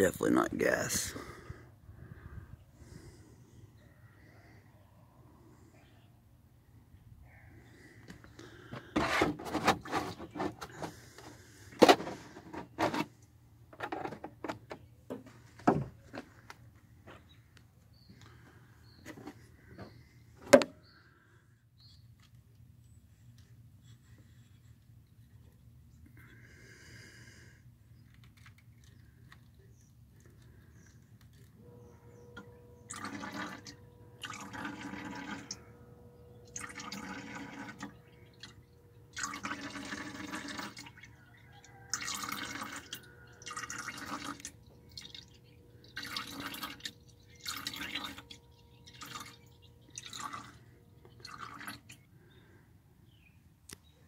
Definitely not gas.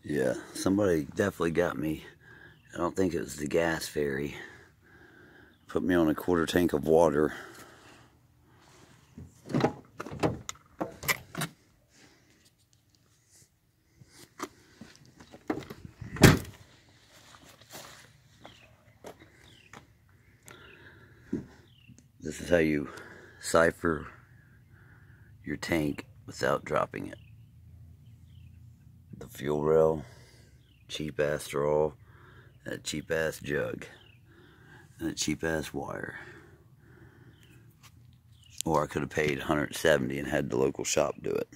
Yeah, somebody definitely got me. I don't think it was the gas fairy. Put me on a quarter tank of water. This is how you cipher your tank without dropping it the fuel rail, cheap ass straw, a cheap ass jug, and a cheap ass wire. Or I could have paid 170 and had the local shop do it.